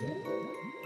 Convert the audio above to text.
Música